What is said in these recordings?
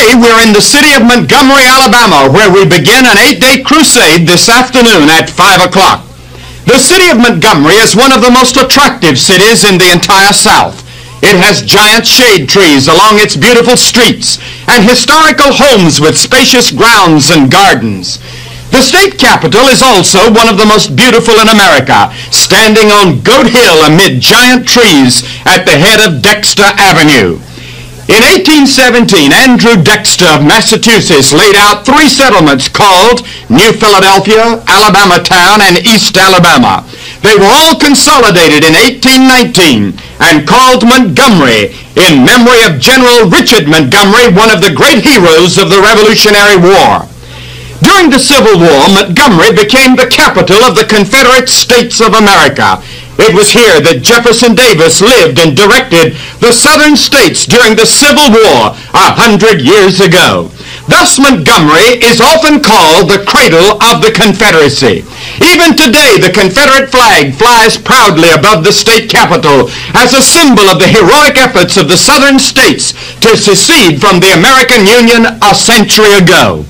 Today we're in the city of Montgomery, Alabama, where we begin an eight-day crusade this afternoon at 5 o'clock. The city of Montgomery is one of the most attractive cities in the entire South. It has giant shade trees along its beautiful streets and historical homes with spacious grounds and gardens. The state capitol is also one of the most beautiful in America, standing on Goat Hill amid giant trees at the head of Dexter Avenue. In 1817, Andrew Dexter of Massachusetts laid out three settlements called New Philadelphia, Alabama Town, and East Alabama. They were all consolidated in 1819 and called Montgomery in memory of General Richard Montgomery, one of the great heroes of the Revolutionary War. During the Civil War, Montgomery became the capital of the Confederate States of America. It was here that Jefferson Davis lived and directed the southern states during the Civil War a hundred years ago. Thus Montgomery is often called the cradle of the Confederacy. Even today, the Confederate flag flies proudly above the state capitol as a symbol of the heroic efforts of the southern states to secede from the American Union a century ago.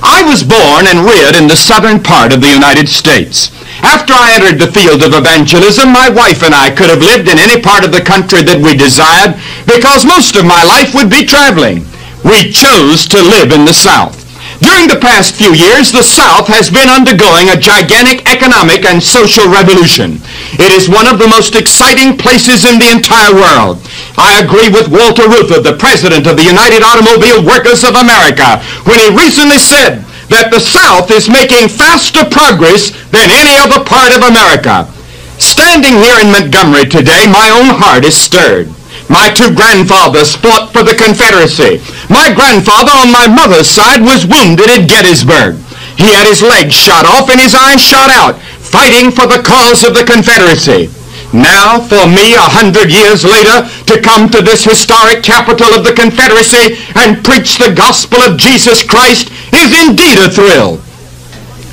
I was born and reared in the southern part of the United States. After I entered the field of evangelism, my wife and I could have lived in any part of the country that we desired because most of my life would be traveling we chose to live in the South. During the past few years, the South has been undergoing a gigantic economic and social revolution. It is one of the most exciting places in the entire world. I agree with Walter Reuther, the president of the United Automobile Workers of America, when he recently said that the South is making faster progress than any other part of America. Standing here in Montgomery today, my own heart is stirred. My two grandfathers fought for the Confederacy. My grandfather on my mother's side was wounded at Gettysburg. He had his legs shot off and his eyes shot out, fighting for the cause of the Confederacy. Now, for me, a hundred years later, to come to this historic capital of the Confederacy and preach the gospel of Jesus Christ is indeed a thrill.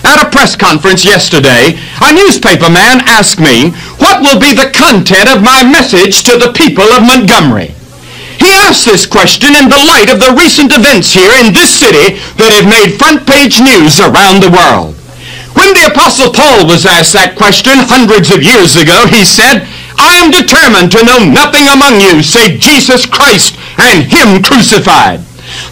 At a press conference yesterday, a newspaper man asked me, what will be the content of my message to the people of Montgomery? He asked this question in the light of the recent events here in this city that have made front page news around the world. When the Apostle Paul was asked that question hundreds of years ago, he said, I am determined to know nothing among you save Jesus Christ and Him crucified.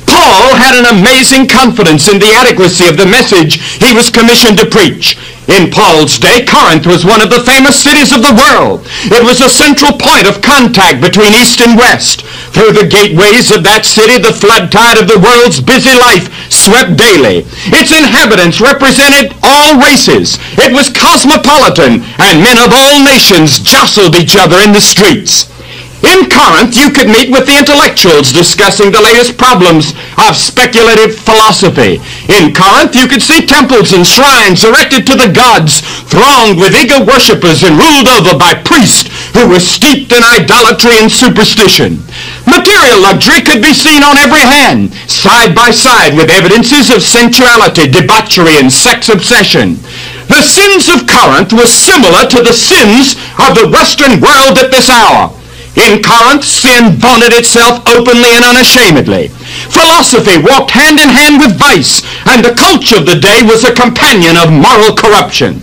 Paul had an amazing confidence in the adequacy of the message he was commissioned to preach. In Paul's day, Corinth was one of the famous cities of the world. It was a central point of contact between East and West. Through the gateways of that city, the flood tide of the world's busy life swept daily. Its inhabitants represented all races. It was cosmopolitan, and men of all nations jostled each other in the streets. In Corinth, you could meet with the intellectuals discussing the latest problems of speculative philosophy. In Corinth, you could see temples and shrines erected to the gods, thronged with eager worshippers and ruled over by priests who were steeped in idolatry and superstition. Material luxury could be seen on every hand, side by side with evidences of sensuality, debauchery, and sex obsession. The sins of Corinth were similar to the sins of the Western world at this hour. In Corinth, sin vaunted itself openly and unashamedly. Philosophy walked hand in hand with vice, and the culture of the day was a companion of moral corruption.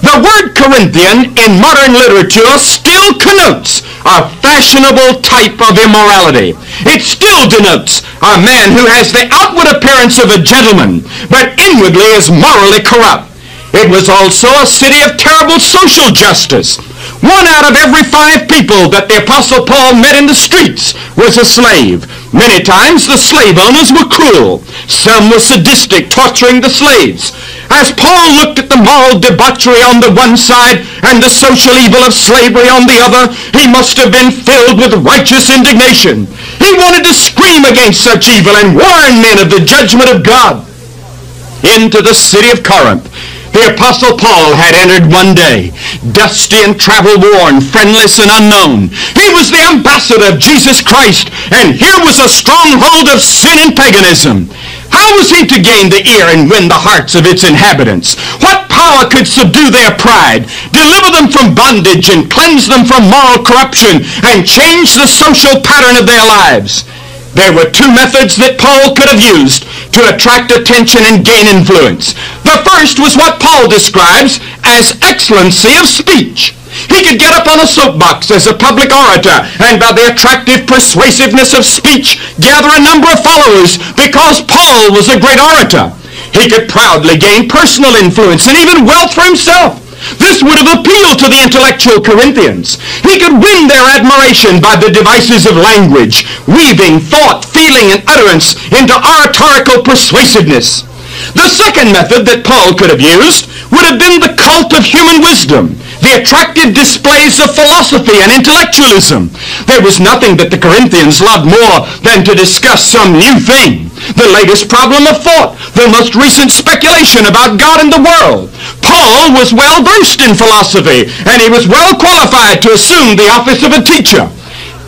The word Corinthian in modern literature still connotes a fashionable type of immorality. It still denotes a man who has the outward appearance of a gentleman, but inwardly is morally corrupt. It was also a city of terrible social justice. One out of every five people that the Apostle Paul met in the streets was a slave. Many times the slave owners were cruel. Some were sadistic, torturing the slaves. As Paul looked at the moral debauchery on the one side and the social evil of slavery on the other, he must have been filled with righteous indignation. He wanted to scream against such evil and warn men of the judgment of God. Into the city of Corinth, the Apostle Paul had entered one day, dusty and travel-worn, friendless and unknown. He was the ambassador of Jesus Christ, and here was a stronghold of sin and paganism. How was he to gain the ear and win the hearts of its inhabitants? What power could subdue their pride, deliver them from bondage, and cleanse them from moral corruption, and change the social pattern of their lives? There were two methods that Paul could have used to attract attention and gain influence. The first was what Paul describes as excellency of speech. He could get up on a soapbox as a public orator and by the attractive persuasiveness of speech gather a number of followers because Paul was a great orator. He could proudly gain personal influence and even wealth for himself. This would have appealed to the intellectual Corinthians. He could win their admiration by the devices of language, weaving thought, feeling, and utterance into oratorical persuasiveness. The second method that Paul could have used would have been the cult of human wisdom, the attractive displays of philosophy and intellectualism. There was nothing that the Corinthians loved more than to discuss some new thing, the latest problem of thought, the most recent speculation about God and the world. Paul was well versed in philosophy, and he was well qualified to assume the office of a teacher.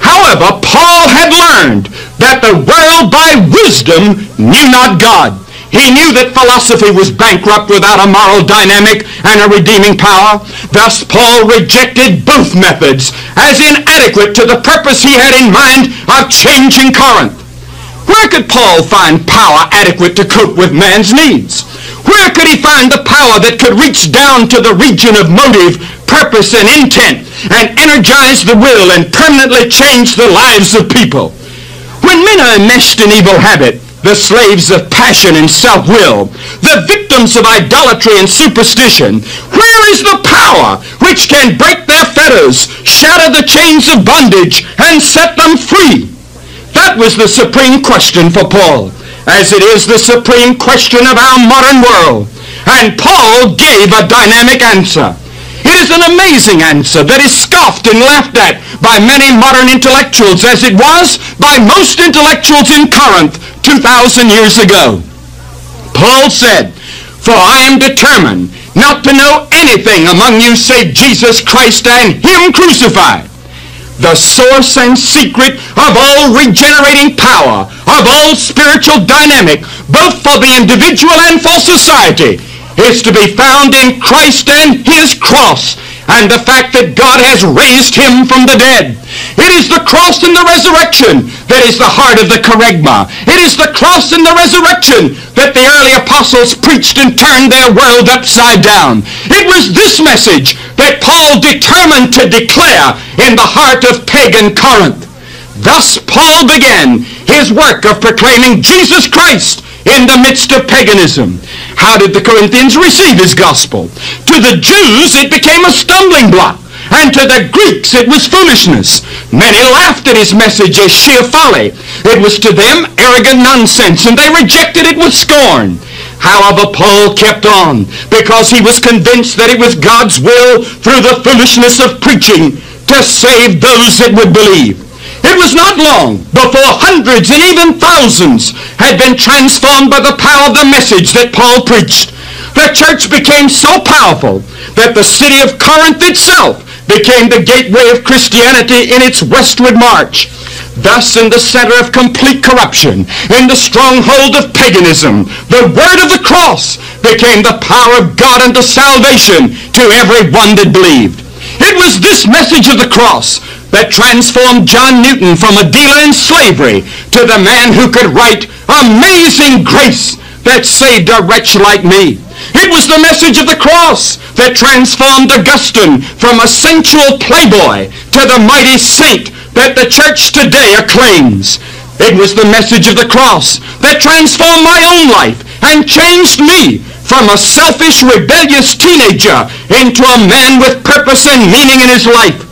However, Paul had learned that the world by wisdom knew not God. He knew that philosophy was bankrupt without a moral dynamic and a redeeming power. Thus, Paul rejected both methods as inadequate to the purpose he had in mind of changing Corinth. Where could Paul find power adequate to cope with man's needs? Where could he find the power that could reach down to the region of motive, purpose, and intent and energize the will and permanently change the lives of people? When men are enmeshed in evil habit, the slaves of passion and self-will, the victims of idolatry and superstition, where is the power which can break their fetters, shatter the chains of bondage, and set them free? That was the supreme question for Paul, as it is the supreme question of our modern world. And Paul gave a dynamic answer. It is an amazing answer that is scoffed and laughed at by many modern intellectuals as it was by most intellectuals in Corinth 2,000 years ago. Paul said, For I am determined not to know anything among you save Jesus Christ and Him crucified. The source and secret of all regenerating power, of all spiritual dynamic, both for the individual and for society, is to be found in Christ and His cross and the fact that God has raised him from the dead. It is the cross and the resurrection that is the heart of the kerygma. It is the cross and the resurrection that the early apostles preached and turned their world upside down. It was this message that Paul determined to declare in the heart of pagan Corinth. Thus Paul began his work of proclaiming Jesus Christ in the midst of paganism. How did the Corinthians receive his gospel? To the Jews it became a stumbling block, and to the Greeks it was foolishness. Many laughed at his message as sheer folly. It was to them arrogant nonsense, and they rejected it with scorn. However, Paul kept on because he was convinced that it was God's will through the foolishness of preaching to save those that would believe. It was not long before hundreds and even thousands had been transformed by the power of the message that Paul preached. The church became so powerful that the city of Corinth itself became the gateway of Christianity in its westward march. Thus, in the center of complete corruption, in the stronghold of paganism, the word of the cross became the power of God unto salvation to every one that believed. It was this message of the cross that transformed John Newton from a dealer in slavery to the man who could write Amazing Grace that saved a wretch like me. It was the message of the cross that transformed Augustine from a sensual playboy to the mighty saint that the church today acclaims. It was the message of the cross that transformed my own life and changed me from a selfish, rebellious teenager into a man with purpose and meaning in his life.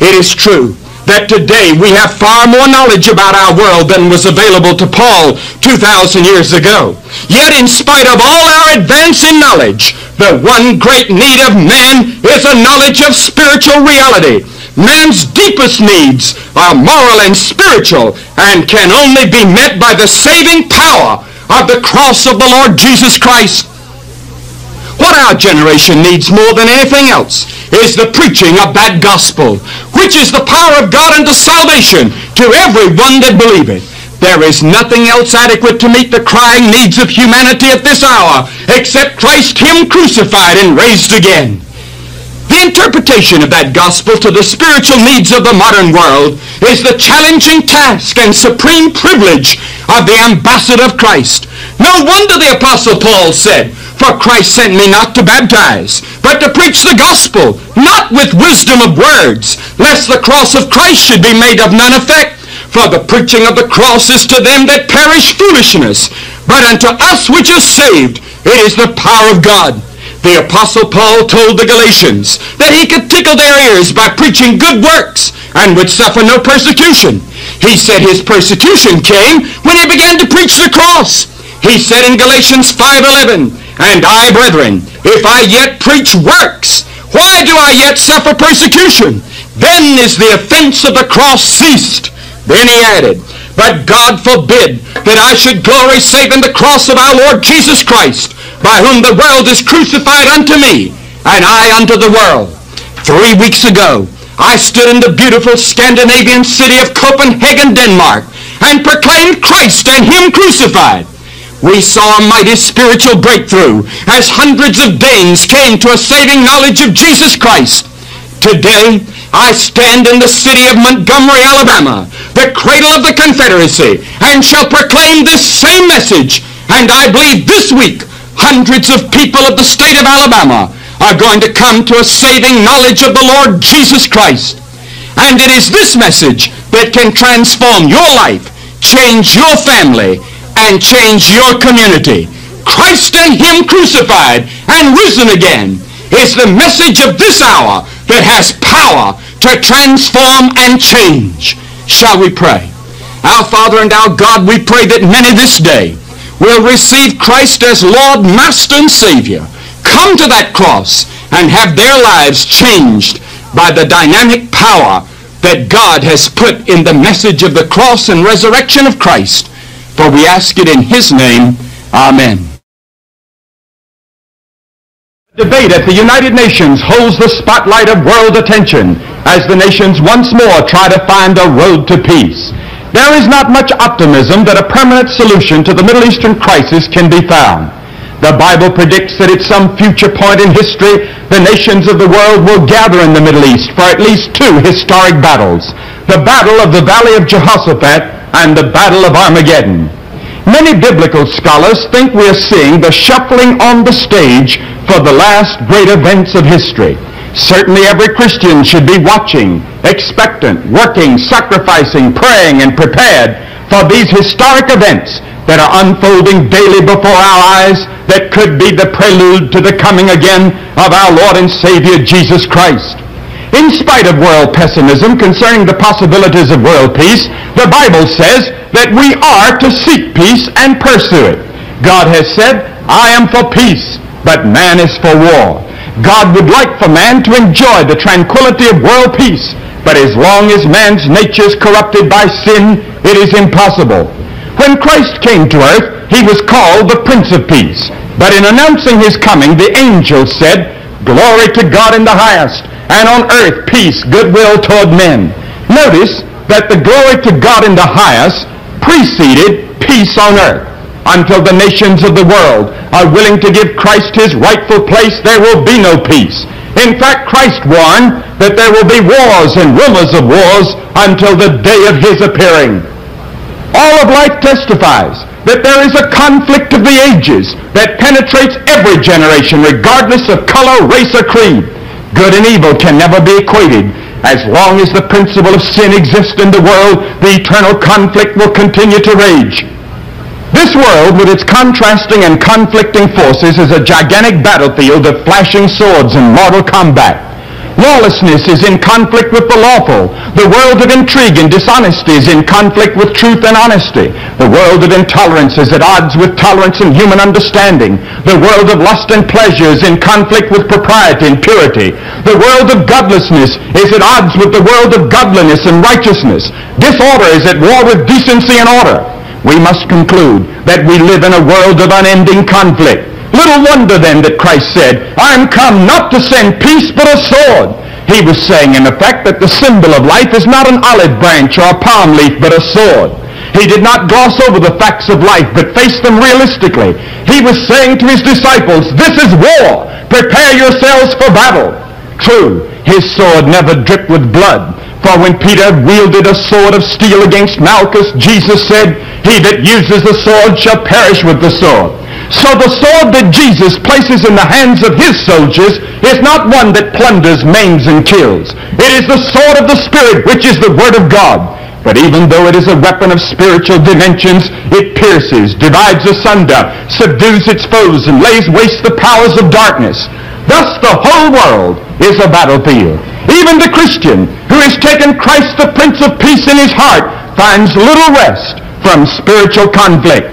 It is true that today we have far more knowledge about our world than was available to Paul 2,000 years ago. Yet in spite of all our advance in knowledge, the one great need of man is a knowledge of spiritual reality. Man's deepest needs are moral and spiritual and can only be met by the saving power of the cross of the Lord Jesus Christ. What our generation needs more than anything else is the preaching of that gospel, which is the power of God unto salvation to everyone that believeth. There is nothing else adequate to meet the crying needs of humanity at this hour except Christ Him crucified and raised again. The interpretation of that gospel to the spiritual needs of the modern world is the challenging task and supreme privilege of the ambassador of Christ. No wonder the apostle Paul said, For Christ sent me not to baptize, but to preach the gospel, not with wisdom of words, lest the cross of Christ should be made of none effect. For the preaching of the cross is to them that perish foolishness, but unto us which are saved it is the power of God. The Apostle Paul told the Galatians that he could tickle their ears by preaching good works and would suffer no persecution. He said his persecution came when he began to preach the cross. He said in Galatians 5.11, And I, brethren, if I yet preach works, why do I yet suffer persecution? Then is the offense of the cross ceased. Then he added, But God forbid that I should glory save in the cross of our Lord Jesus Christ, by whom the world is crucified unto me, and I unto the world. Three weeks ago, I stood in the beautiful Scandinavian city of Copenhagen, Denmark, and proclaimed Christ and Him crucified. We saw a mighty spiritual breakthrough as hundreds of Danes came to a saving knowledge of Jesus Christ. Today, I stand in the city of Montgomery, Alabama, the cradle of the Confederacy, and shall proclaim this same message. And I believe this week hundreds of people of the state of Alabama are going to come to a saving knowledge of the Lord Jesus Christ. And it is this message that can transform your life, change your family, and change your community. Christ and Him crucified and risen again is the message of this hour that has power to transform and change. Shall we pray? Our Father and our God, we pray that many this day will receive Christ as Lord, Master, and Savior, come to that cross and have their lives changed by the dynamic power that God has put in the message of the cross and resurrection of Christ. For we ask it in His name. Amen. Debate at the United Nations holds the spotlight of world attention as the nations once more try to find a road to peace. There is not much optimism that a permanent solution to the Middle Eastern crisis can be found. The Bible predicts that at some future point in history, the nations of the world will gather in the Middle East for at least two historic battles, the Battle of the Valley of Jehoshaphat and the Battle of Armageddon. Many biblical scholars think we are seeing the shuffling on the stage for the last great events of history. Certainly every Christian should be watching, expectant, working, sacrificing, praying, and prepared for these historic events that are unfolding daily before our eyes that could be the prelude to the coming again of our Lord and Savior Jesus Christ. In spite of world pessimism concerning the possibilities of world peace, the Bible says that we are to seek peace and pursue it. God has said, I am for peace, but man is for war. God would like for man to enjoy the tranquility of world peace, but as long as man's nature is corrupted by sin, it is impossible. When Christ came to earth, he was called the Prince of Peace. But in announcing his coming, the angels said, Glory to God in the highest, and on earth peace, goodwill toward men. Notice that the glory to God in the highest preceded peace on earth until the nations of the world are willing to give Christ his rightful place, there will be no peace. In fact, Christ warned that there will be wars and rumors of wars until the day of his appearing. All of life testifies that there is a conflict of the ages that penetrates every generation regardless of color, race, or creed. Good and evil can never be equated. As long as the principle of sin exists in the world, the eternal conflict will continue to rage. This world, with its contrasting and conflicting forces, is a gigantic battlefield of flashing swords and mortal combat. Lawlessness is in conflict with the lawful. The world of intrigue and dishonesty is in conflict with truth and honesty. The world of intolerance is at odds with tolerance and human understanding. The world of lust and pleasure is in conflict with propriety and purity. The world of godlessness is at odds with the world of godliness and righteousness. Disorder is at war with decency and order we must conclude that we live in a world of unending conflict. Little wonder then that Christ said, I am come not to send peace but a sword. He was saying in effect that the symbol of life is not an olive branch or a palm leaf but a sword. He did not gloss over the facts of life but face them realistically. He was saying to his disciples, this is war. Prepare yourselves for battle. True, his sword never dripped with blood. For when Peter wielded a sword of steel against Malchus, Jesus said, He that uses the sword shall perish with the sword. So the sword that Jesus places in the hands of his soldiers is not one that plunders, maims, and kills. It is the sword of the Spirit, which is the Word of God. But even though it is a weapon of spiritual dimensions, it pierces, divides asunder, subdues its foes, and lays waste the powers of darkness. Thus the whole world is a battlefield. Even the Christian who has taken Christ the Prince of Peace in his heart finds little rest from spiritual conflict.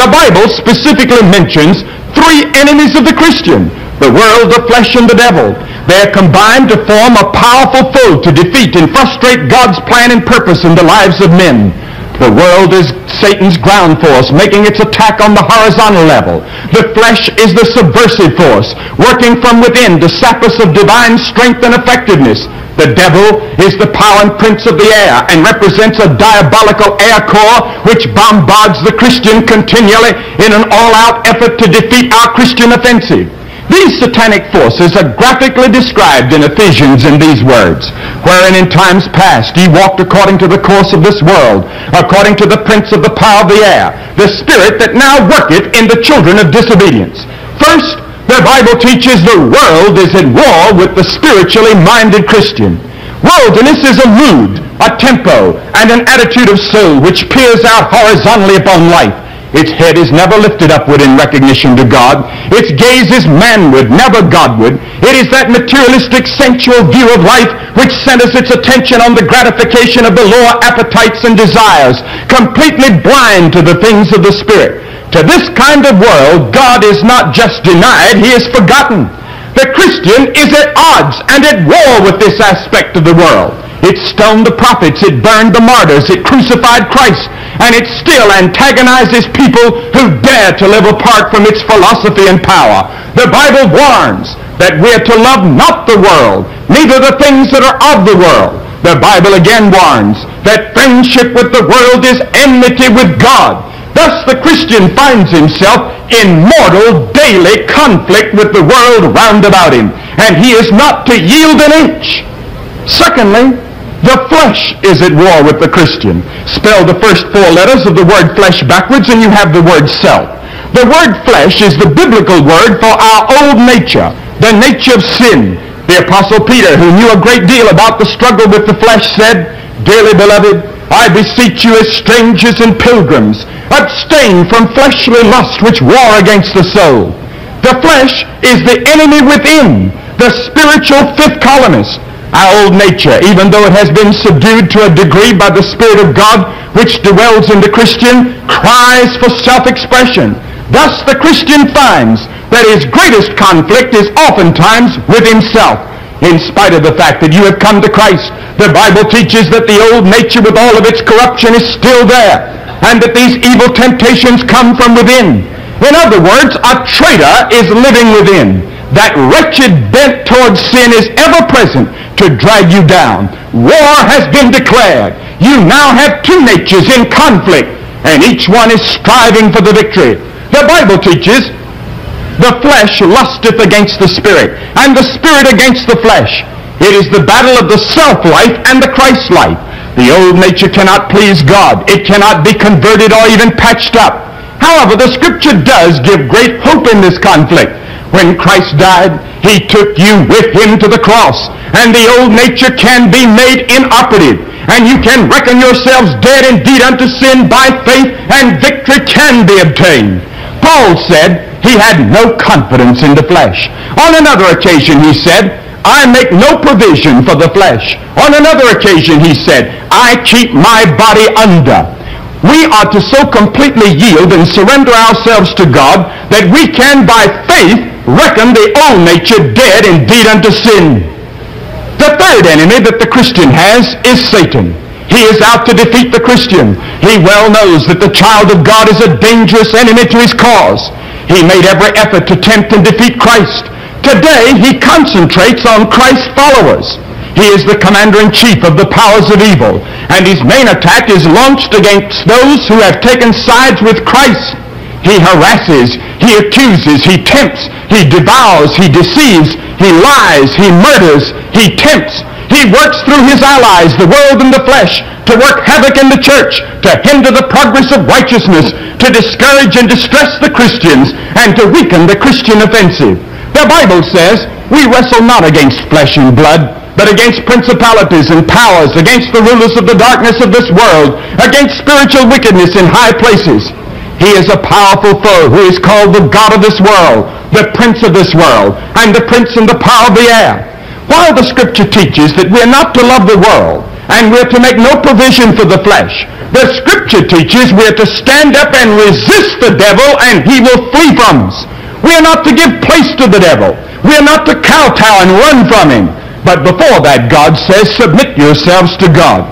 The Bible specifically mentions three enemies of the Christian, the world, the flesh, and the devil. They are combined to form a powerful foe to defeat and frustrate God's plan and purpose in the lives of men. The world is Satan's ground force, making its attack on the horizontal level. The flesh is the subversive force, working from within to sap us of divine strength and effectiveness. The devil is the power and prince of the air and represents a diabolical air corps which bombards the Christian continually in an all-out effort to defeat our Christian offensive. These satanic forces are graphically described in Ephesians in these words, wherein in times past ye walked according to the course of this world, according to the prince of the power of the air, the spirit that now worketh in the children of disobedience. First, the Bible teaches the world is at war with the spiritually minded Christian. Worldliness is a mood, a tempo, and an attitude of soul which peers out horizontally upon life its head is never lifted upward in recognition to God. Its gaze is manward, never Godward. It is that materialistic, sensual view of life which centers its attention on the gratification of the lower appetites and desires, completely blind to the things of the Spirit. To this kind of world, God is not just denied, he is forgotten. The Christian is at odds and at war with this aspect of the world. It stoned the prophets, it burned the martyrs, it crucified Christ, and it still antagonizes people who dare to live apart from its philosophy and power. The Bible warns that we are to love not the world, neither the things that are of the world. The Bible again warns that friendship with the world is enmity with God. Thus the Christian finds himself in mortal daily conflict with the world round about him, and he is not to yield an inch. Secondly, the flesh is at war with the Christian. Spell the first four letters of the word flesh backwards and you have the word self. The word flesh is the biblical word for our old nature, the nature of sin. The Apostle Peter, who knew a great deal about the struggle with the flesh, said, Dearly beloved, I beseech you as strangers and pilgrims, abstain from fleshly lust which war against the soul. The flesh is the enemy within, the spiritual fifth columnist. Our old nature, even though it has been subdued to a degree by the Spirit of God which dwells in the Christian, cries for self-expression. Thus the Christian finds that his greatest conflict is oftentimes with himself. In spite of the fact that you have come to Christ, the Bible teaches that the old nature with all of its corruption is still there, and that these evil temptations come from within. In other words, a traitor is living within. That wretched bent towards sin is ever present to drag you down. War has been declared. You now have two natures in conflict, and each one is striving for the victory. The Bible teaches the flesh lusteth against the spirit, and the spirit against the flesh. It is the battle of the self-life and the Christ life. The old nature cannot please God. It cannot be converted or even patched up. However, the scripture does give great hope in this conflict. When Christ died, he took you with him to the cross and the old nature can be made inoperative, and you can reckon yourselves dead indeed unto sin by faith, and victory can be obtained. Paul said he had no confidence in the flesh. On another occasion he said, I make no provision for the flesh. On another occasion he said, I keep my body under. We are to so completely yield and surrender ourselves to God that we can by faith reckon the old nature dead indeed unto sin. The third enemy that the Christian has is Satan. He is out to defeat the Christian. He well knows that the child of God is a dangerous enemy to his cause. He made every effort to tempt and defeat Christ. Today, he concentrates on Christ's followers. He is the commander-in-chief of the powers of evil, and his main attack is launched against those who have taken sides with Christ. He harasses, he accuses, he tempts, he devours, he deceives, he lies, he murders, he tempts. He works through his allies, the world and the flesh, to work havoc in the church, to hinder the progress of righteousness, to discourage and distress the Christians, and to weaken the Christian offensive. The Bible says, we wrestle not against flesh and blood, but against principalities and powers, against the rulers of the darkness of this world, against spiritual wickedness in high places. He is a powerful foe who is called the God of this world, the prince of this world, and the prince and the power of the air. While the scripture teaches that we are not to love the world, and we're to make no provision for the flesh, the scripture teaches we are to stand up and resist the devil and he will flee from us. We are not to give place to the devil. We are not to kowtow and run from him. But before that, God says, submit yourselves to God.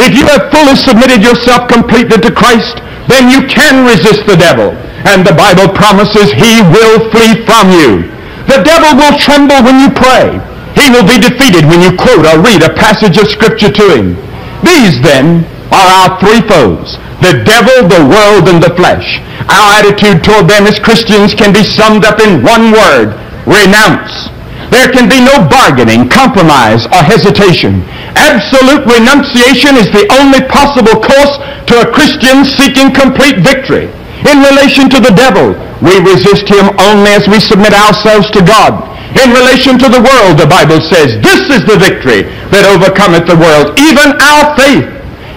If you have fully submitted yourself completely to Christ, then you can resist the devil. And the Bible promises he will flee from you. The devil will tremble when you pray. He will be defeated when you quote or read a passage of Scripture to him. These, then, are our three foes. The devil, the world, and the flesh. Our attitude toward them as Christians can be summed up in one word, renounce. There can be no bargaining, compromise, or hesitation. Absolute renunciation is the only possible course to a Christian seeking complete victory. In relation to the devil, we resist him only as we submit ourselves to God. In relation to the world, the Bible says, this is the victory that overcometh the world, even our faith.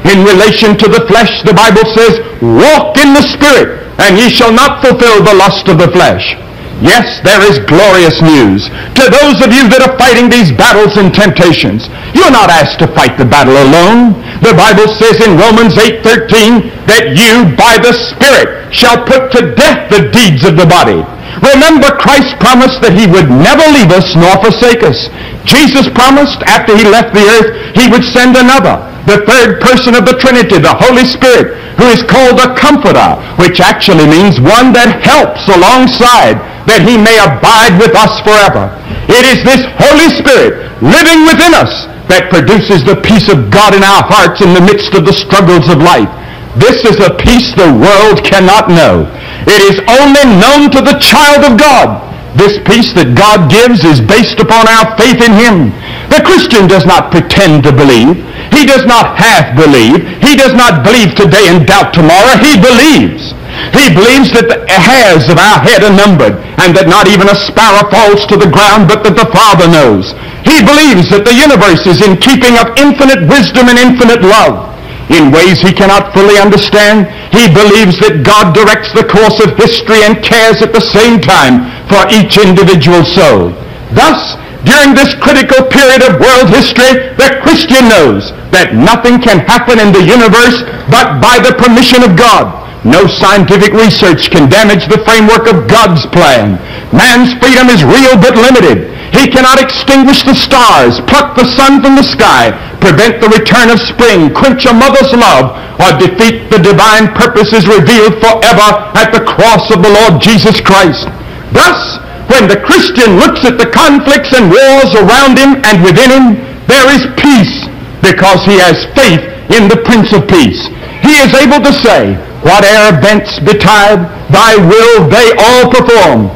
In relation to the flesh, the Bible says, walk in the Spirit, and ye shall not fulfill the lust of the flesh. Yes, there is glorious news to those of you that are fighting these battles and temptations. You're not asked to fight the battle alone. The Bible says in Romans 8:13 that you by the Spirit shall put to death the deeds of the body. Remember Christ promised that he would never leave us nor forsake us. Jesus promised after he left the earth he would send another, the third person of the Trinity, the Holy Spirit, who is called a comforter, which actually means one that helps alongside that he may abide with us forever. It is this Holy Spirit living within us that produces the peace of God in our hearts in the midst of the struggles of life. This is a peace the world cannot know. It is only known to the child of God. This peace that God gives is based upon our faith in Him. The Christian does not pretend to believe. He does not half believe. He does not believe today and doubt tomorrow. He believes. He believes that the hairs of our head are numbered and that not even a sparrow falls to the ground but that the Father knows. He believes that the universe is in keeping of infinite wisdom and infinite love. In ways he cannot fully understand, he believes that God directs the course of history and cares at the same time for each individual soul. Thus, during this critical period of world history, the Christian knows that nothing can happen in the universe but by the permission of God. No scientific research can damage the framework of God's plan. Man's freedom is real but limited. Cannot extinguish the stars, pluck the sun from the sky, prevent the return of spring, quench a mother's love, or defeat the divine purposes revealed forever at the cross of the Lord Jesus Christ. Thus, when the Christian looks at the conflicts and wars around him and within him, there is peace because he has faith in the Prince of Peace. He is able to say, whate'er events betide, thy will they all perform.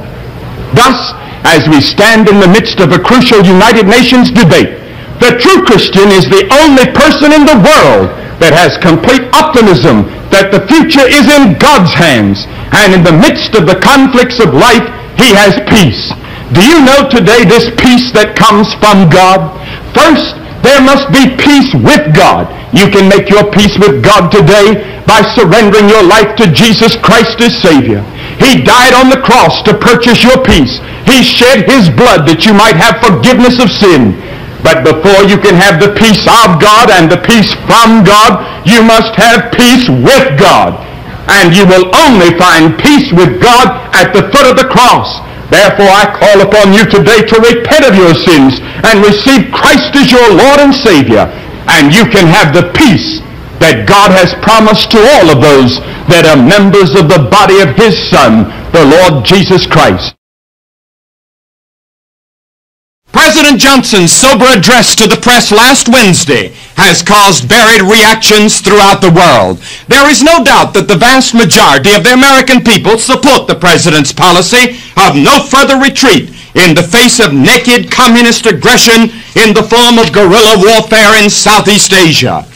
Thus, as we stand in the midst of a crucial United Nations debate, the true Christian is the only person in the world that has complete optimism that the future is in God's hands. And in the midst of the conflicts of life, he has peace. Do you know today this peace that comes from God? First, there must be peace with God. You can make your peace with God today by surrendering your life to Jesus Christ as Savior. He died on the cross to purchase your peace. He shed his blood that you might have forgiveness of sin. But before you can have the peace of God and the peace from God, you must have peace with God. And you will only find peace with God at the foot of the cross. Therefore, I call upon you today to repent of your sins and receive Christ as your Lord and Savior. And you can have the peace that God has promised to all of those that are members of the body of His Son, the Lord Jesus Christ. President Johnson's sober address to the press last Wednesday has caused varied reactions throughout the world. There is no doubt that the vast majority of the American people support the president's policy of no further retreat in the face of naked communist aggression in the form of guerrilla warfare in Southeast Asia.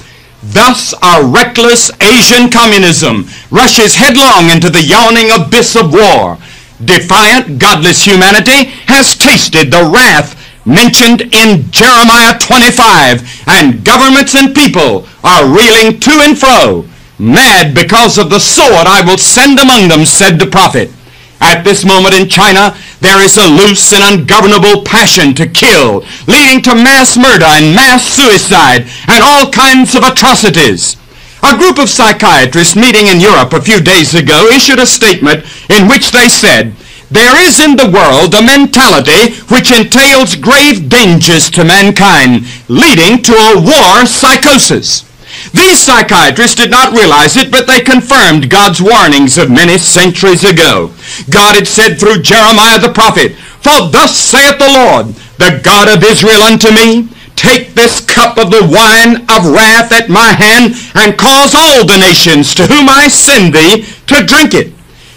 Thus, our reckless Asian communism rushes headlong into the yawning abyss of war. Defiant, godless humanity has tasted the wrath mentioned in Jeremiah 25, and governments and people are reeling to and fro, mad because of the sword I will send among them, said the prophet. At this moment in China, there is a loose and ungovernable passion to kill, leading to mass murder and mass suicide and all kinds of atrocities. A group of psychiatrists meeting in Europe a few days ago issued a statement in which they said, there is in the world a mentality which entails grave dangers to mankind, leading to a war psychosis. These psychiatrists did not realize it, but they confirmed God's warnings of many centuries ago. God had said through Jeremiah the prophet, For thus saith the Lord, the God of Israel unto me, Take this cup of the wine of wrath at my hand, and cause all the nations to whom I send thee to drink it.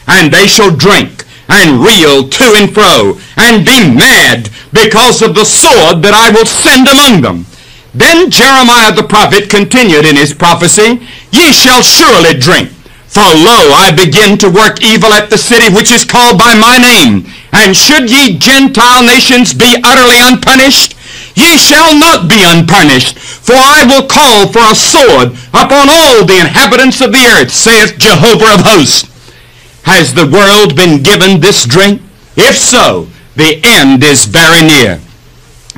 And they shall drink, and reel to and fro, and be mad because of the sword that I will send among them. Then Jeremiah the prophet continued in his prophecy, Ye shall surely drink, for lo, I begin to work evil at the city which is called by my name. And should ye Gentile nations be utterly unpunished, ye shall not be unpunished, for I will call for a sword upon all the inhabitants of the earth, saith Jehovah of hosts. Has the world been given this drink? If so, the end is very near.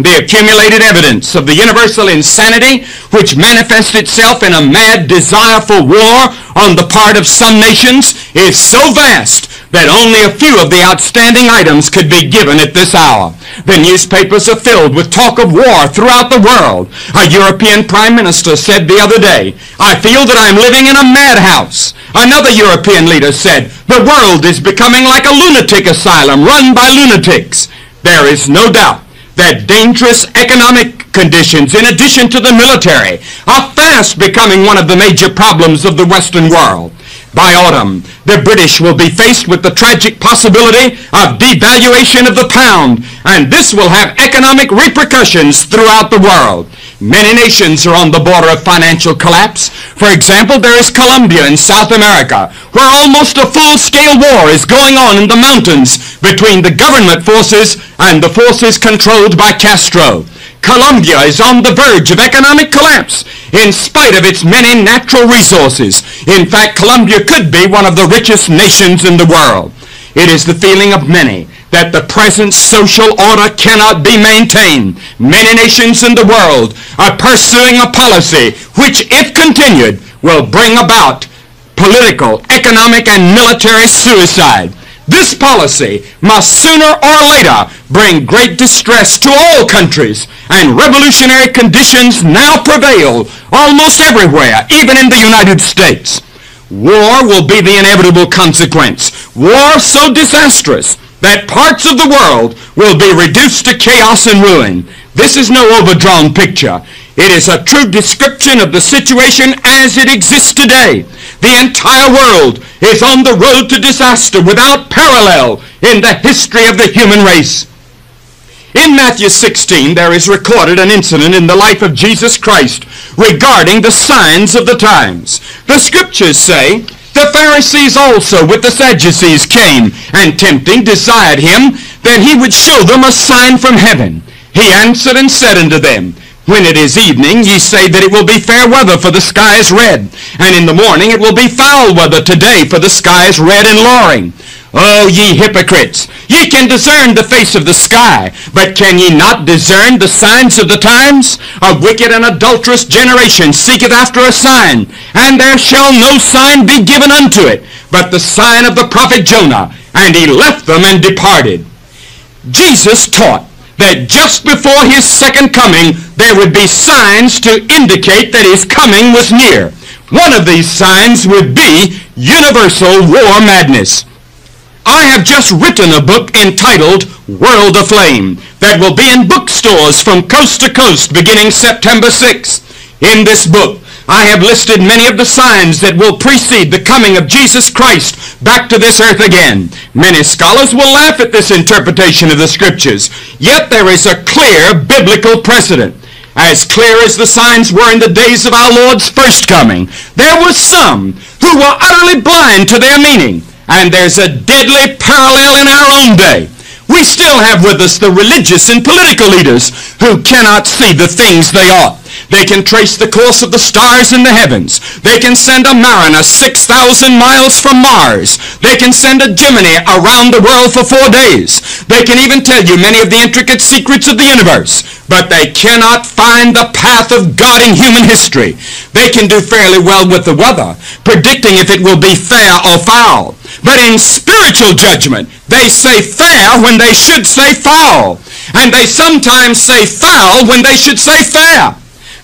The accumulated evidence of the universal insanity which manifests itself in a mad desire for war on the part of some nations is so vast that only a few of the outstanding items could be given at this hour. The newspapers are filled with talk of war throughout the world. A European prime minister said the other day, I feel that I'm living in a madhouse. Another European leader said, the world is becoming like a lunatic asylum run by lunatics. There is no doubt that dangerous economic conditions, in addition to the military, are fast becoming one of the major problems of the Western world. By autumn, the British will be faced with the tragic possibility of devaluation of the pound, and this will have economic repercussions throughout the world. Many nations are on the border of financial collapse. For example, there is Colombia in South America, where almost a full-scale war is going on in the mountains between the government forces and the forces controlled by Castro. Colombia is on the verge of economic collapse in spite of its many natural resources. In fact, Colombia could be one of the richest nations in the world. It is the feeling of many that the present social order cannot be maintained. Many nations in the world are pursuing a policy which, if continued, will bring about political, economic, and military suicide. This policy must sooner or later bring great distress to all countries, and revolutionary conditions now prevail almost everywhere, even in the United States. War will be the inevitable consequence. War so disastrous that parts of the world will be reduced to chaos and ruin. This is no overdrawn picture. It is a true description of the situation as it exists today. The entire world is on the road to disaster without parallel in the history of the human race. In Matthew 16, there is recorded an incident in the life of Jesus Christ regarding the signs of the times. The scriptures say, the Pharisees also with the Sadducees came, and tempting desired him that he would show them a sign from heaven. He answered and said unto them, When it is evening, ye say that it will be fair weather, for the sky is red. And in the morning it will be foul weather today, for the sky is red and lowring. O ye hypocrites, ye can discern the face of the sky, but can ye not discern the signs of the times? A wicked and adulterous generation seeketh after a sign, and there shall no sign be given unto it, but the sign of the prophet Jonah. And he left them and departed. Jesus taught that just before his second coming, there would be signs to indicate that his coming was near. One of these signs would be universal war madness. I have just written a book entitled World Aflame. that will be in bookstores from coast to coast beginning September 6th. In this book, I have listed many of the signs that will precede the coming of Jesus Christ back to this earth again. Many scholars will laugh at this interpretation of the scriptures, yet there is a clear biblical precedent. As clear as the signs were in the days of our Lord's first coming, there were some who were utterly blind to their meaning. And there's a deadly parallel in our own day. We still have with us the religious and political leaders who cannot see the things they ought. They can trace the course of the stars in the heavens. They can send a mariner 6,000 miles from Mars. They can send a Gemini around the world for four days. They can even tell you many of the intricate secrets of the universe. But they cannot find the path of God in human history. They can do fairly well with the weather, predicting if it will be fair or foul. But in spiritual judgment, they say fair when they should say foul. And they sometimes say foul when they should say fair.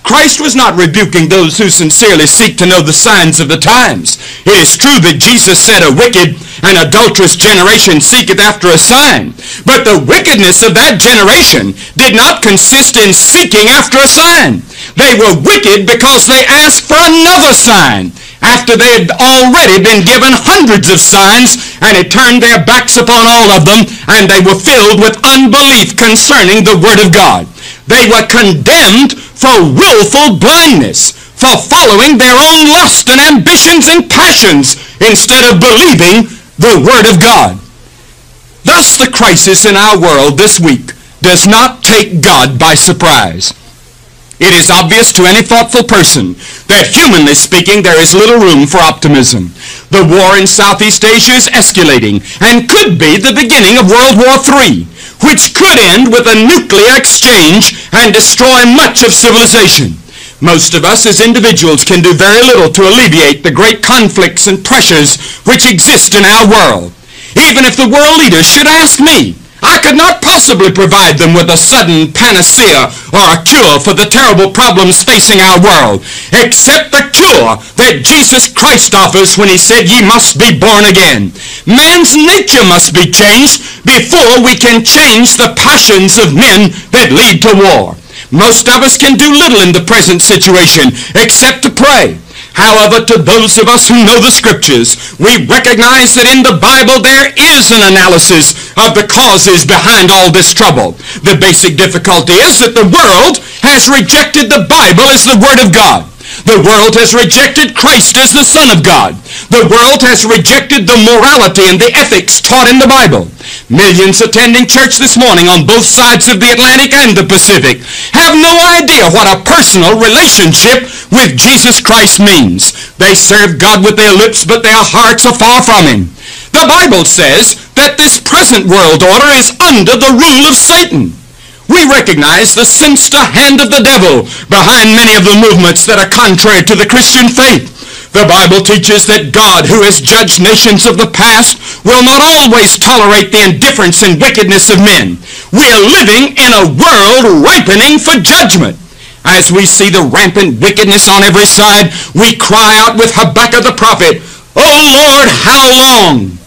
Christ was not rebuking those who sincerely seek to know the signs of the times. It is true that Jesus said a wicked and adulterous generation seeketh after a sign. But the wickedness of that generation did not consist in seeking after a sign. They were wicked because they asked for another sign after they had already been given hundreds of signs and had turned their backs upon all of them and they were filled with unbelief concerning the Word of God. They were condemned for willful blindness, for following their own lust and ambitions and passions instead of believing the Word of God. Thus the crisis in our world this week does not take God by surprise. It is obvious to any thoughtful person that humanly speaking there is little room for optimism. The war in Southeast Asia is escalating and could be the beginning of World War III which could end with a nuclear exchange and destroy much of civilization. Most of us as individuals can do very little to alleviate the great conflicts and pressures which exist in our world. Even if the world leaders should ask me, I could not possibly provide them with a sudden panacea or a cure for the terrible problems facing our world, except the cure that Jesus Christ offers when he said, ye must be born again. Man's nature must be changed before we can change the passions of men that lead to war. Most of us can do little in the present situation except to pray. However, to those of us who know the scriptures, we recognize that in the Bible there is an analysis of the causes behind all this trouble. The basic difficulty is that the world has rejected the Bible as the Word of God. The world has rejected Christ as the Son of God. The world has rejected the morality and the ethics taught in the Bible. Millions attending church this morning on both sides of the Atlantic and the Pacific have no idea what a personal relationship with Jesus Christ means. They serve God with their lips, but their hearts are far from Him. The Bible says that this present world order is under the rule of Satan. We recognize the sinister hand of the devil behind many of the movements that are contrary to the Christian faith. The Bible teaches that God, who has judged nations of the past, will not always tolerate the indifference and wickedness of men. We are living in a world ripening for judgment. As we see the rampant wickedness on every side, we cry out with Habakkuk the prophet, O Lord, how long?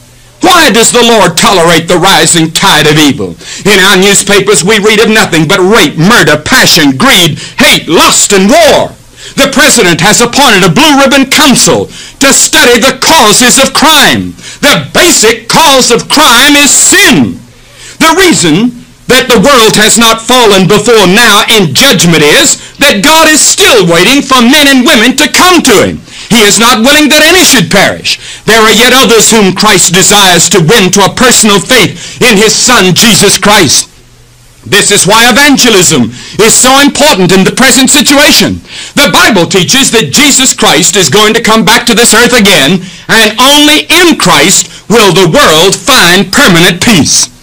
Why does the Lord tolerate the rising tide of evil? In our newspapers we read of nothing but rape, murder, passion, greed, hate, lust, and war. The President has appointed a blue ribbon council to study the causes of crime. The basic cause of crime is sin. The reason that the world has not fallen before now in judgment is that God is still waiting for men and women to come to him. He is not willing that any should perish. There are yet others whom Christ desires to win to a personal faith in his Son, Jesus Christ. This is why evangelism is so important in the present situation. The Bible teaches that Jesus Christ is going to come back to this earth again, and only in Christ will the world find permanent peace.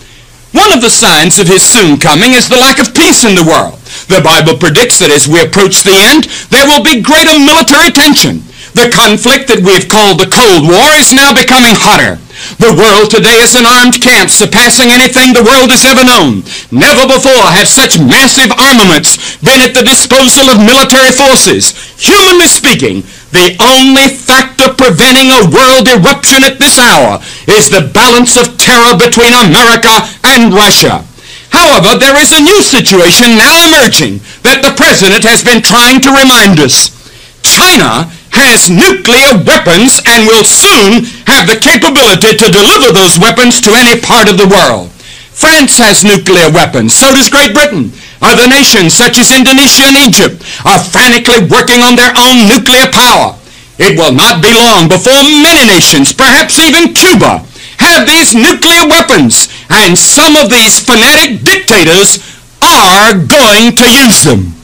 One of the signs of his soon coming is the lack of peace in the world. The Bible predicts that as we approach the end, there will be greater military tension. The conflict that we've called the Cold War is now becoming hotter. The world today is an armed camp surpassing anything the world has ever known. Never before have such massive armaments been at the disposal of military forces. Humanly speaking, the only factor preventing a world eruption at this hour is the balance of terror between America and Russia. However, there is a new situation now emerging that the President has been trying to remind us. China has nuclear weapons and will soon have the capability to deliver those weapons to any part of the world. France has nuclear weapons. So does Great Britain. Other nations such as Indonesia and Egypt are frantically working on their own nuclear power. It will not be long before many nations, perhaps even Cuba, have these nuclear weapons. And some of these fanatic dictators are going to use them.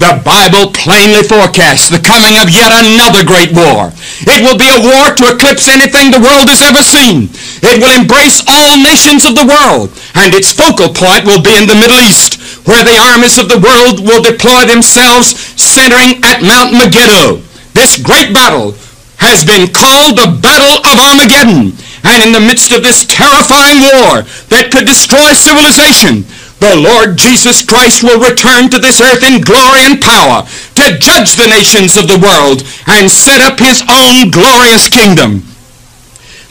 The Bible plainly forecasts the coming of yet another great war. It will be a war to eclipse anything the world has ever seen. It will embrace all nations of the world, and its focal point will be in the Middle East, where the armies of the world will deploy themselves centering at Mount Megiddo. This great battle has been called the Battle of Armageddon. And in the midst of this terrifying war that could destroy civilization, the Lord Jesus Christ will return to this earth in glory and power to judge the nations of the world and set up his own glorious kingdom.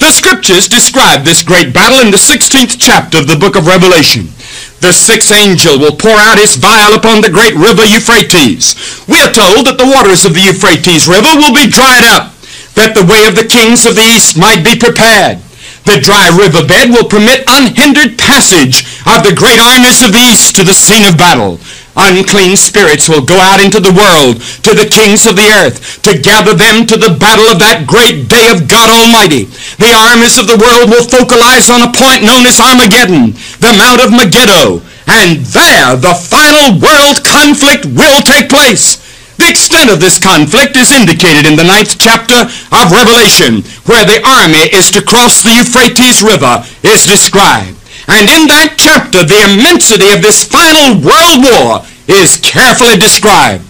The scriptures describe this great battle in the 16th chapter of the book of Revelation. The sixth angel will pour out his vial upon the great river Euphrates. We are told that the waters of the Euphrates river will be dried up, that the way of the kings of the east might be prepared. The dry riverbed will permit unhindered passage of the great armies of the east to the scene of battle. Unclean spirits will go out into the world to the kings of the earth to gather them to the battle of that great day of God Almighty. The armies of the world will focalize on a point known as Armageddon, the Mount of Megiddo, and there the final world conflict will take place. The extent of this conflict is indicated in the ninth chapter of Revelation, where the army is to cross the Euphrates River is described. And in that chapter, the immensity of this final world war is carefully described.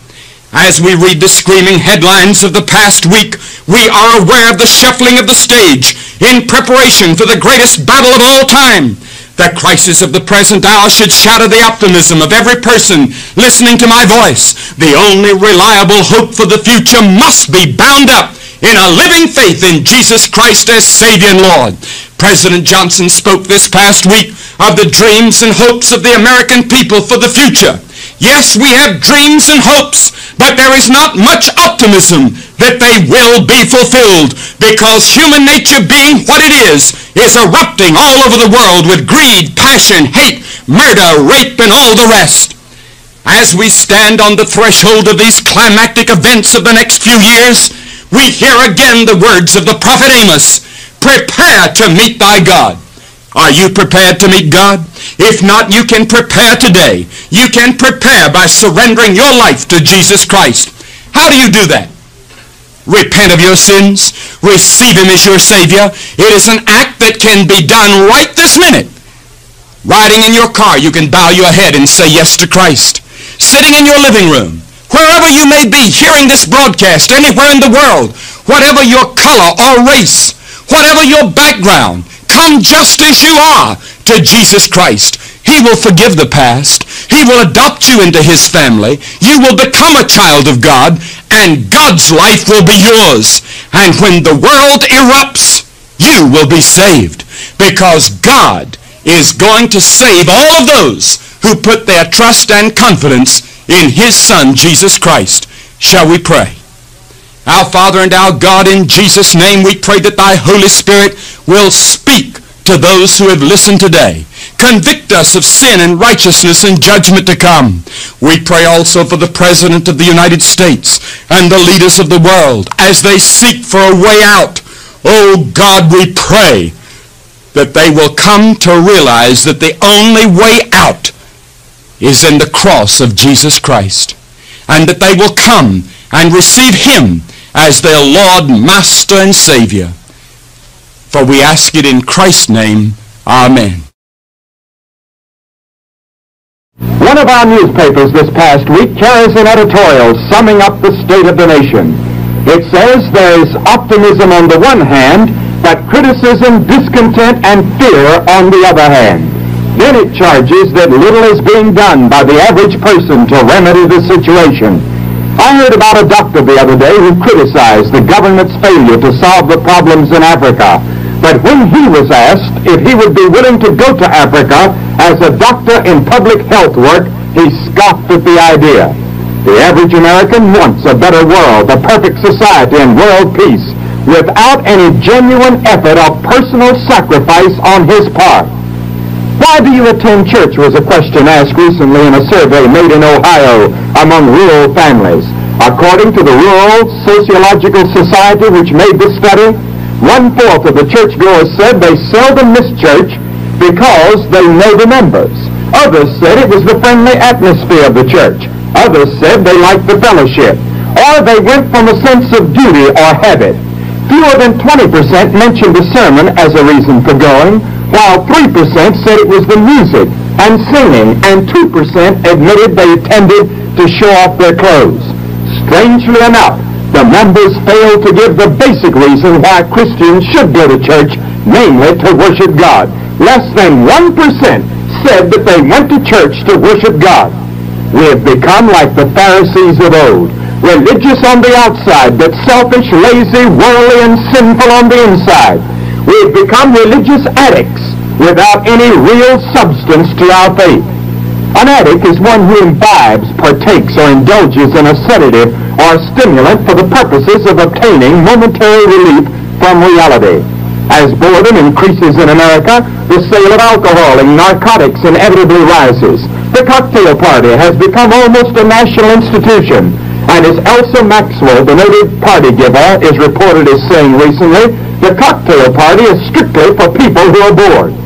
As we read the screaming headlines of the past week, we are aware of the shuffling of the stage in preparation for the greatest battle of all time, the crisis of the present hour should shatter the optimism of every person listening to my voice. The only reliable hope for the future must be bound up in a living faith in Jesus Christ as Savior and Lord. President Johnson spoke this past week of the dreams and hopes of the American people for the future. Yes, we have dreams and hopes, but there is not much optimism that they will be fulfilled because human nature being what it is, is erupting all over the world with greed, passion, hate, murder, rape, and all the rest. As we stand on the threshold of these climactic events of the next few years, we hear again the words of the prophet Amos, prepare to meet thy God. Are you prepared to meet God? If not, you can prepare today. You can prepare by surrendering your life to Jesus Christ. How do you do that? Repent of your sins. Receive Him as your Savior. It is an act that can be done right this minute. Riding in your car, you can bow your head and say yes to Christ. Sitting in your living room, wherever you may be, hearing this broadcast, anywhere in the world, whatever your color or race, whatever your background, come just as you are to Jesus Christ. He will forgive the past. He will adopt you into his family. You will become a child of God, and God's life will be yours. And when the world erupts, you will be saved because God is going to save all of those who put their trust and confidence in his Son, Jesus Christ. Shall we pray? Our Father and our God, in Jesus' name, we pray that thy Holy Spirit will speak to those who have listened today. Convict us of sin and righteousness and judgment to come. We pray also for the President of the United States and the leaders of the world as they seek for a way out. Oh God, we pray that they will come to realize that the only way out is in the cross of Jesus Christ. And that they will come and receive him as their Lord, Master, and Savior. For we ask it in Christ's name. Amen. One of our newspapers this past week carries an editorial summing up the state of the nation. It says there is optimism on the one hand, but criticism, discontent, and fear on the other hand. Then it charges that little is being done by the average person to remedy the situation. I heard about a doctor the other day who criticized the government's failure to solve the problems in Africa. But when he was asked if he would be willing to go to Africa as a doctor in public health work, he scoffed at the idea. The average American wants a better world, a perfect society, and world peace without any genuine effort of personal sacrifice on his part. Why do you attend church was a question asked recently in a survey made in Ohio among rural families. According to the Rural Sociological Society which made this study, one-fourth of the churchgoers said they seldom miss church because they know the members. Others said it was the friendly atmosphere of the church. Others said they liked the fellowship. Or they went from a sense of duty or habit. Fewer than 20% mentioned the sermon as a reason for going, while 3% said it was the music and singing, and 2% admitted they attended to show off their clothes. Strangely enough, the members failed to give the basic reason why Christians should go to church, namely to worship God. Less than 1% said that they went to church to worship God. We have become like the Pharisees of old, religious on the outside, but selfish, lazy, worldly, and sinful on the inside. We have become religious addicts without any real substance to our faith. An addict is one who imbibes, partakes, or indulges in a sedative or stimulant for the purposes of obtaining momentary relief from reality. As boredom increases in America, the sale of alcohol and narcotics inevitably rises. The cocktail party has become almost a national institution. And as Elsa Maxwell, the noted party giver, is reported as saying recently, the cocktail party is strictly for people who are bored.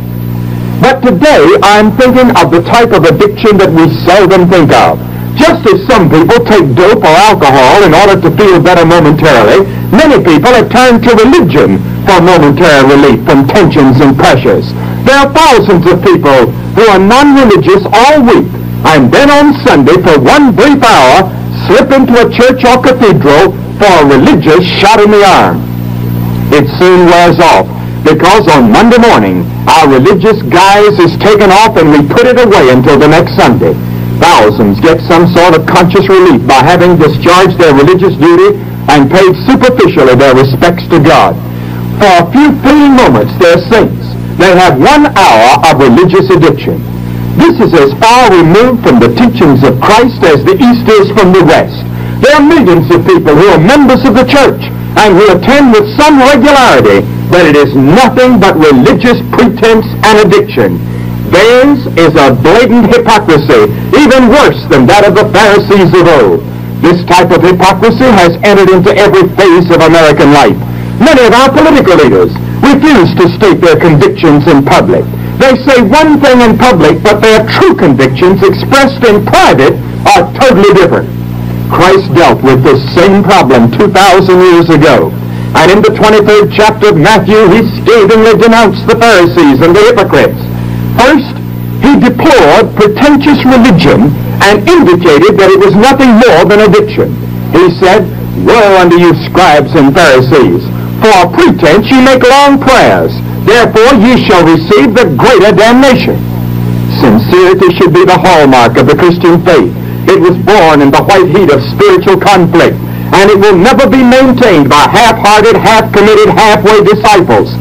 But today I'm thinking of the type of addiction that we seldom think of. Just as some people take dope or alcohol in order to feel better momentarily, many people have turned to religion for momentary relief from tensions and pressures. There are thousands of people who are non-religious all week, and then on Sunday for one brief hour slip into a church or cathedral for a religious shot in the arm. It soon wears off because on Monday morning, our religious guise is taken off and we put it away until the next Sunday. Thousands get some sort of conscious relief by having discharged their religious duty and paid superficially their respects to God. For a few fleeting moments, they're saints. They have one hour of religious addiction. This is as far removed from the teachings of Christ as the East is from the West. There are millions of people who are members of the church and who attend with some regularity but it is nothing but religious pretense and addiction. Theirs is a blatant hypocrisy, even worse than that of the Pharisees of old. This type of hypocrisy has entered into every phase of American life. Many of our political leaders refuse to state their convictions in public. They say one thing in public, but their true convictions expressed in private are totally different. Christ dealt with this same problem 2,000 years ago. And in the 23rd chapter of Matthew, he scathingly denounced the Pharisees and the hypocrites. First, he deplored pretentious religion and indicated that it was nothing more than addiction. He said, Woe unto you scribes and Pharisees! For a pretense ye make long prayers. Therefore ye shall receive the greater damnation. Sincerity should be the hallmark of the Christian faith. It was born in the white heat of spiritual conflict and it will never be maintained by half-hearted, half-committed, halfway disciples.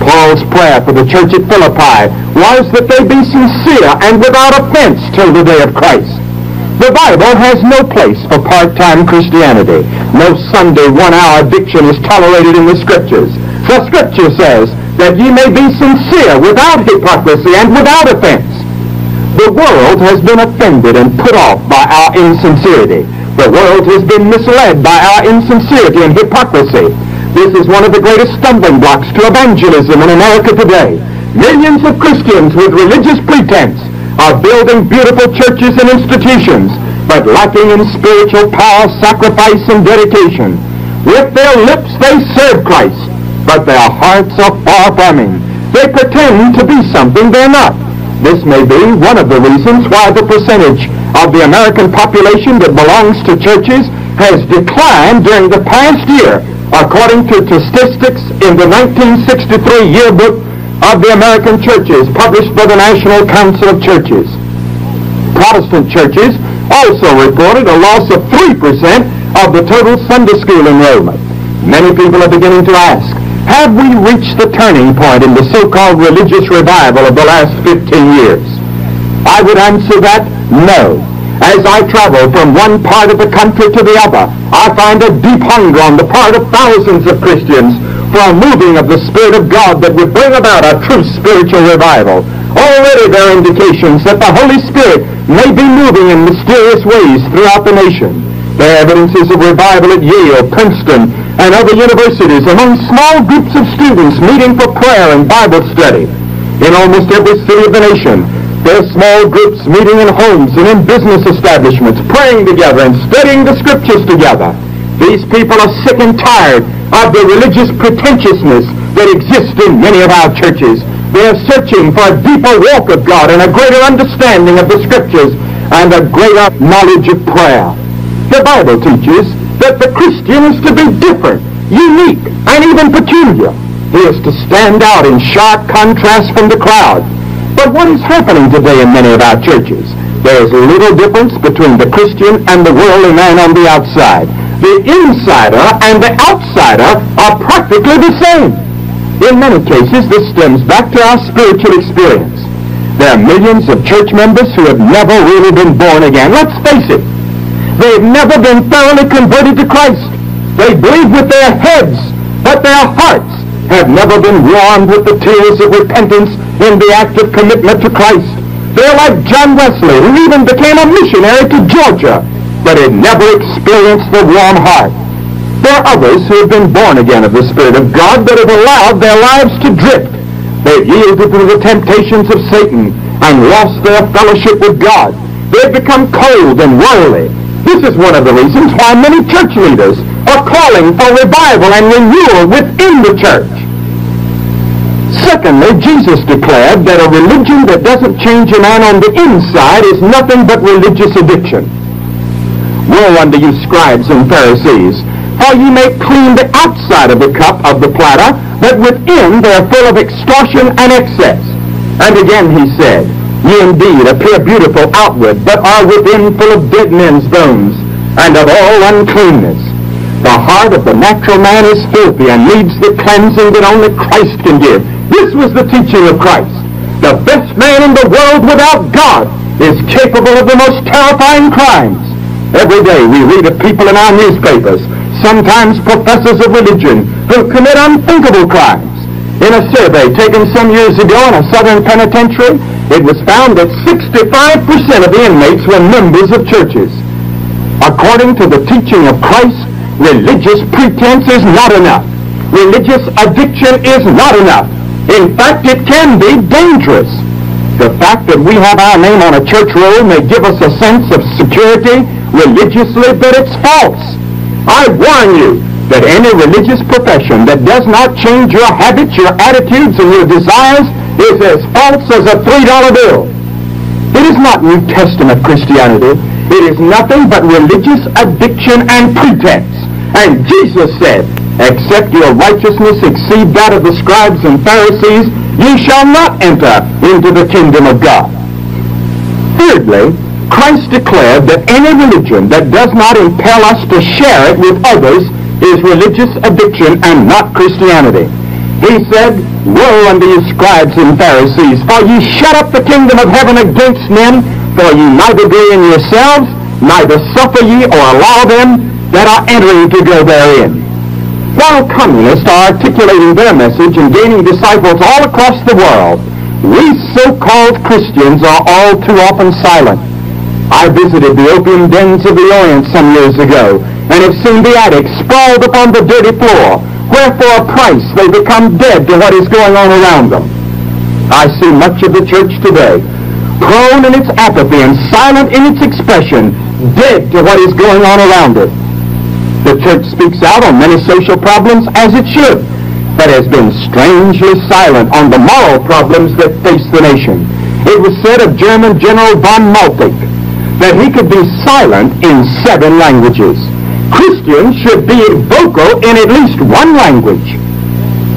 Paul's prayer for the church at Philippi was that they be sincere and without offense till the day of Christ. The Bible has no place for part-time Christianity. No Sunday one-hour addiction is tolerated in the Scriptures. For Scripture says that ye may be sincere without hypocrisy and without offense. The world has been offended and put off by our insincerity. The world has been misled by our insincerity and hypocrisy. This is one of the greatest stumbling blocks to evangelism in America today. Millions of Christians with religious pretense are building beautiful churches and institutions, but lacking in spiritual power, sacrifice, and dedication. With their lips they serve Christ, but their hearts are far from him. They pretend to be something they're not. This may be one of the reasons why the percentage of the American population that belongs to churches has declined during the past year, according to statistics in the 1963 yearbook of the American churches published by the National Council of Churches. Protestant churches also reported a loss of 3% of the total Sunday school enrollment. Many people are beginning to ask, Have we reached the turning point in the so-called religious revival of the last 15 years? I would answer that no. As I travel from one part of the country to the other, I find a deep hunger on the part of thousands of Christians for a moving of the Spirit of God that would bring about a true spiritual revival. Already there are indications that the Holy Spirit may be moving in mysterious ways throughout the nation. There are evidences of revival at Yale, Princeton, and other universities among small groups of students meeting for prayer and Bible study. In almost every city of the nation, there are small groups meeting in homes and in business establishments, praying together and studying the scriptures together. These people are sick and tired of the religious pretentiousness that exists in many of our churches. They are searching for a deeper walk of God and a greater understanding of the scriptures and a greater knowledge of prayer. The Bible teaches that the Christian is to be different, unique, and even peculiar. He is to stand out in sharp contrast from the crowd. But what is happening today in many of our churches? There is little difference between the Christian and the worldly man on the outside. The insider and the outsider are practically the same. In many cases, this stems back to our spiritual experience. There are millions of church members who have never really been born again. Let's face it, They've never been thoroughly converted to Christ. They believe with their heads, but their hearts have never been warmed with the tears of repentance in the act of commitment to Christ. They're like John Wesley, who even became a missionary to Georgia, but had never experienced the warm heart. There are others who have been born again of the Spirit of God, but have allowed their lives to drift. They've yielded to the temptations of Satan and lost their fellowship with God. They've become cold and worldly this is one of the reasons why many church leaders are calling for revival and renewal within the church. Secondly, Jesus declared that a religion that doesn't change a man on the inside is nothing but religious addiction. Woe unto you scribes and Pharisees, for ye may clean the outside of the cup of the platter, but within they are full of extortion and excess. And again he said, Ye indeed appear beautiful outward, but are within full of dead men's bones, and of all uncleanness. The heart of the natural man is filthy and needs the cleansing that only Christ can give. This was the teaching of Christ. The best man in the world without God is capable of the most terrifying crimes. Every day we read of people in our newspapers, sometimes professors of religion, who commit unthinkable crimes. In a survey taken some years ago in a southern penitentiary, it was found that 65% of the inmates were members of churches. According to the teaching of Christ, religious pretense is not enough. Religious addiction is not enough. In fact, it can be dangerous. The fact that we have our name on a church roll may give us a sense of security religiously, but it's false. I warn you that any religious profession that does not change your habits, your attitudes, and your desires is as false as a $3 bill. It is not New Testament Christianity. It is nothing but religious addiction and pretense. And Jesus said, Except your righteousness exceed that of the scribes and Pharisees, ye shall not enter into the kingdom of God. Thirdly, Christ declared that any religion that does not impel us to share it with others is religious addiction and not Christianity. He said, Woe unto you scribes and Pharisees, for ye shut up the kingdom of heaven against men, for ye neither go in yourselves, neither suffer ye or allow them that are entering to go therein. While communists are articulating their message and gaining disciples all across the world, we so-called Christians are all too often silent. I visited the opium dens of the Orient some years ago and have seen the addicts sprawled upon the dirty floor, where for a price they become dead to what is going on around them. I see much of the church today, prone in its apathy and silent in its expression, dead to what is going on around it. The church speaks out on many social problems as it should, but has been strangely silent on the moral problems that face the nation. It was said of German General von Moltke that he could be silent in seven languages. Christians should be vocal in at least one language.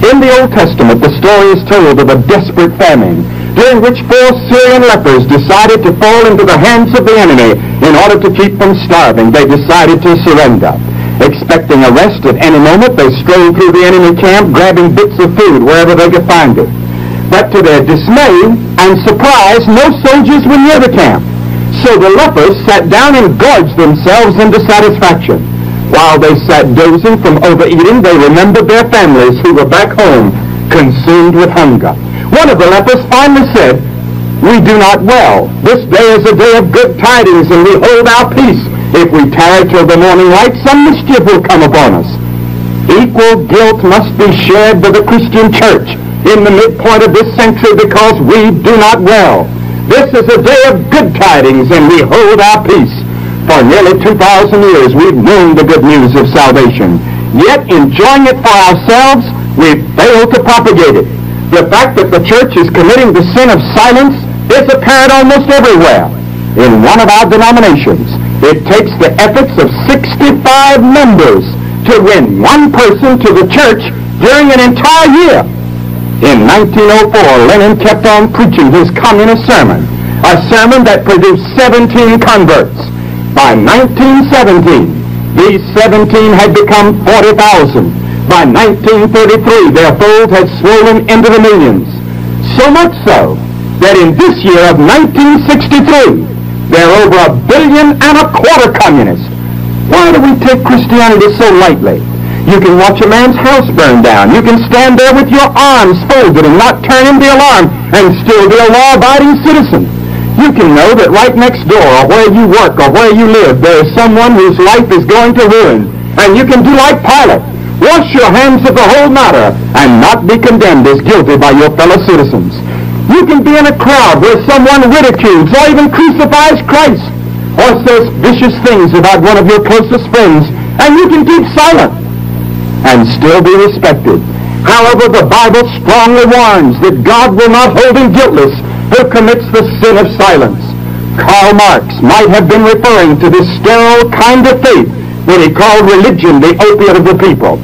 In the Old Testament, the story is told of a desperate famine during which four Syrian lepers decided to fall into the hands of the enemy in order to keep from starving. They decided to surrender. Expecting arrest at any moment, they strolled through the enemy camp, grabbing bits of food wherever they could find it. But to their dismay and surprise, no soldiers were near the camp. So the lepers sat down and gorged themselves into satisfaction. While they sat dozing from overeating, they remembered their families who were back home, consumed with hunger. One of the lepers finally said, We do not well. This day is a day of good tidings, and we hold our peace. If we tarry till the morning light, some mischief will come upon us. Equal guilt must be shared by the Christian church in the midpoint of this century because we do not well. This is a day of good tidings, and we hold our peace. For nearly 2,000 years, we've known the good news of salvation. Yet, enjoying it for ourselves, we've failed to propagate it. The fact that the church is committing the sin of silence is apparent almost everywhere. In one of our denominations, it takes the efforts of 65 members to win one person to the church during an entire year. In 1904, Lenin kept on preaching his communist sermon, a sermon that produced 17 converts. By 1917, these 17 had become 40,000. By 1933, their fold had swollen into the millions. So much so that in this year of 1963, they're over a billion and a quarter communists. Why do we take Christianity so lightly? You can watch a man's house burn down. You can stand there with your arms folded and not turn in the alarm and still be a law-abiding citizen. You can know that right next door or where you work or where you live there is someone whose life is going to ruin. And you can do like Pilate. Wash your hands of the whole matter and not be condemned as guilty by your fellow citizens. You can be in a crowd where someone ridicules or even crucifies Christ or says vicious things about one of your closest friends, and you can keep silent and still be respected. However, the Bible strongly warns that God will not hold him guiltless who commits the sin of silence. Karl Marx might have been referring to this sterile kind of faith when he called religion the opiate of the people.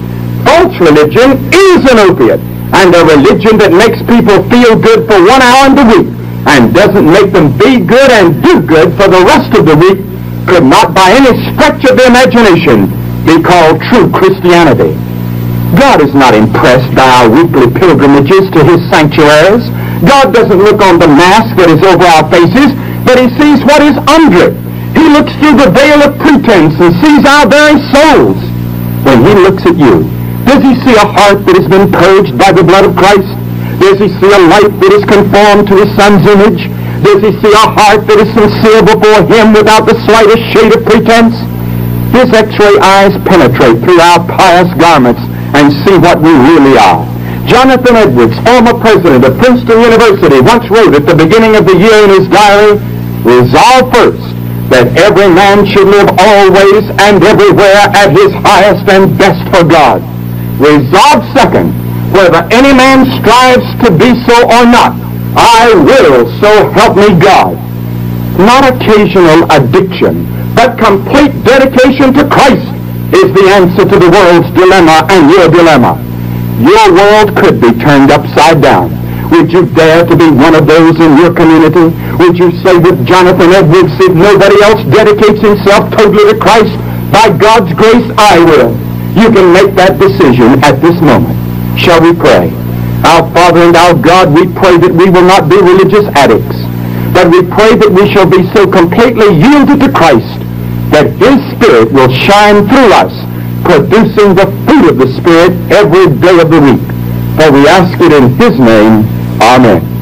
False religion is an opiate and a religion that makes people feel good for one hour in the week and doesn't make them be good and do good for the rest of the week could not by any stretch of the imagination be called true Christianity. God is not impressed by our weekly pilgrimages to his sanctuaries. God doesn't look on the mask that is over our faces, but he sees what is under it. He looks through the veil of pretense and sees our very souls. When he looks at you, does he see a heart that has been purged by the blood of Christ? Does he see a life that is conformed to his son's image? Does he see a heart that is sincere before him without the slightest shade of pretense? His x-ray eyes penetrate through our pious garments and see what we really are. Jonathan Edwards, former president of Princeton University, once wrote at the beginning of the year in his diary, Resolve first that every man should live always and everywhere at his highest and best for God. Resolve second, whether any man strives to be so or not, I will, so help me God. Not occasional addiction, but complete dedication to Christ is the answer to the world's dilemma and your dilemma. Your world could be turned upside down. Would you dare to be one of those in your community? Would you say with Jonathan Edwards, if nobody else dedicates himself totally to Christ, by God's grace I will. You can make that decision at this moment. Shall we pray? Our Father and our God, we pray that we will not be religious addicts, but we pray that we shall be so completely yielded to Christ that His Spirit will shine through us, producing the fruit of the Spirit every day of the week. For we ask it in His name. Amen.